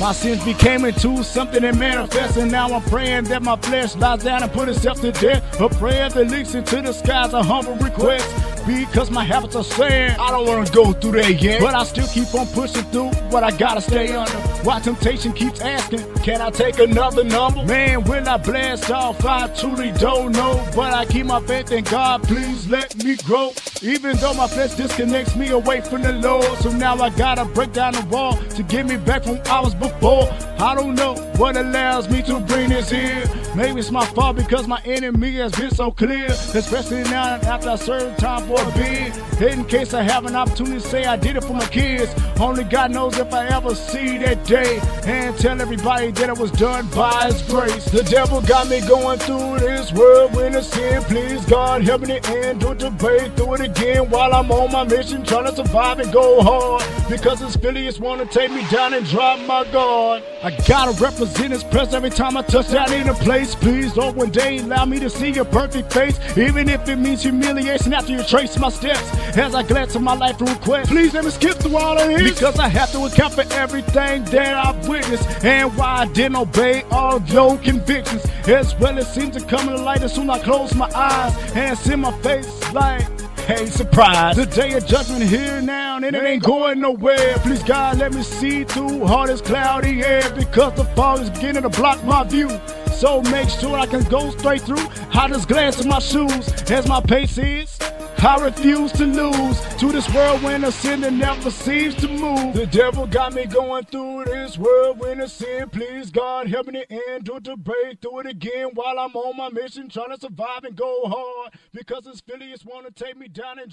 My sins became into something that manifests, and now I'm praying that my flesh lies down and put itself to death. A prayer that leaks into the skies, a humble request. Because my habits are saying I don't wanna go through that yet. But I still keep on pushing through what I gotta stay under. Why temptation keeps asking, Can I take another number? Man, when I blast off? I truly don't know. But I keep my faith in God, please let me grow. Even though my flesh disconnects me away from the Lord. So now I gotta break down the wall to get me back from hours before. I don't know what allows me to bring this here. Maybe it's my fault because my enemy has been so clear. Especially now after a certain time for a bid. In case I have an opportunity to say I did it for my kids. Only God knows if I ever see that day. And tell everybody that it was done by His grace. The devil got me going through this world with a sin. Please God help me to end to break through it again while I'm on my mission trying to survive and go hard. Because his affiliates want to take me down and drop my guard. I gotta represent his presence every time I touch that in a place. Please, Lord, one day allow me to see your perfect face. Even if it means humiliation after you trace my steps. As I glance at my life request, please let me skip through all of this. Because I have to account for everything that I've witnessed and why I didn't obey all your convictions. As well, it seems to come to light as soon as I close my eyes and see my face like. Hey, surprise. The day of judgment here now, and it ain't going nowhere. Please, God, let me see through all this cloudy air because the fog is beginning to block my view. So make sure I can go straight through. I just glance at my shoes as my pace is. I refuse to lose to this whirlwind of sin that never seems to move. The devil got me going through this whirlwind of sin. Please, God, help me to end or to break through it again while I'm on my mission trying to survive and go hard. Because his affiliates want to take me down and